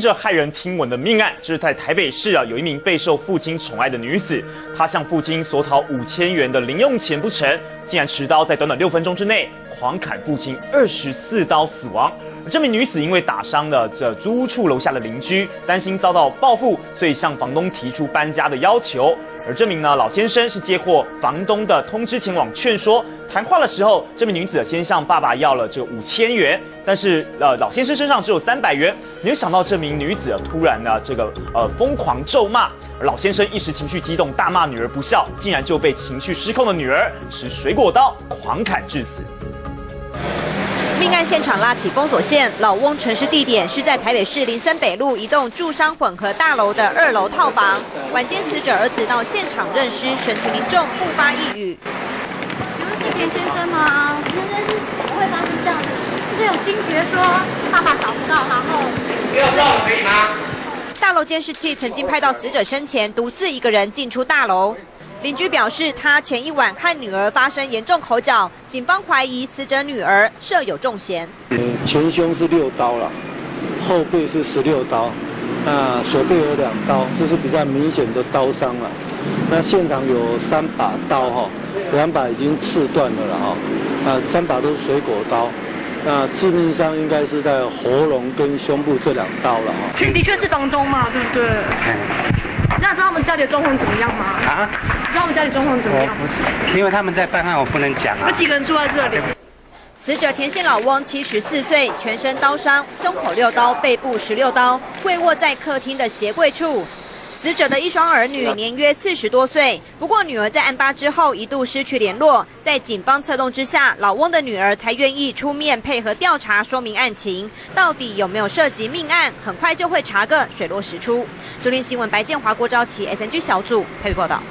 这骇人听闻的命案，这是在台北市啊，有一名备受父亲宠爱的女子，她向父亲索讨五千元的零用钱不成，竟然持刀在短短六分钟之内狂砍父亲二十四刀死亡。这名女子因为打伤了这租屋处楼下的邻居，担心遭到报复，所以向房东提出搬家的要求。而这名呢老先生是接获房东的通知前往劝说，谈话的时候，这名女子先向爸爸要了这五千元，但是呃老先生身上只有三百元，没有想到这名女子突然呢这个呃疯狂咒骂，而老先生一时情绪激动，大骂女儿不孝，竟然就被情绪失控的女儿持水果刀狂砍致死。命案现场拉起封锁线，老翁陈尸地点是在台北市林森北路一栋住商混合大楼的二楼套房。晚间死者儿子到现场认尸，神情凝重，不发一语。请问是田先生吗？田先生是不会发生这样的事，是有惊觉说爸爸找不到，然后？监视器曾经拍到死者生前独自一个人进出大楼。邻居表示，他前一晚和女儿发生严重口角，警方怀疑死者女儿设有重嫌。前胸是六刀了，后背是十六刀，那手背有两刀，这是比较明显的刀伤了。那现场有三把刀哈，两把已经刺断了了哈，啊，三把都是水果刀，那致命伤应该是在喉咙跟胸部这两刀了哈。的确是房东嘛，对不对？那知道他们家里的状况怎么样吗？啊？知道他们家里状况怎么样？因为他们在办案，我不能讲啊。有几个人住在这里？死者田姓老翁，七十四岁，全身刀伤，胸口六刀，背部十六刀，跪卧在客厅的鞋柜处。死者的一双儿女年约四十多岁，不过女儿在案发之后一度失去联络，在警方策动之下，老翁的女儿才愿意出面配合调查，说明案情到底有没有涉及命案，很快就会查个水落石出。中天新闻白建华、郭昭琪 SNG 小组配报道。